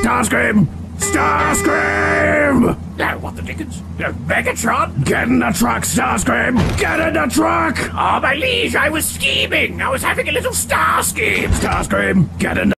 Starscream! Starscream! Now, what the dickens? Megatron? Get in the truck, Starscream! Get in the truck! Oh, my liege, I was scheming. I was having a little star scheme. Starscream, get in the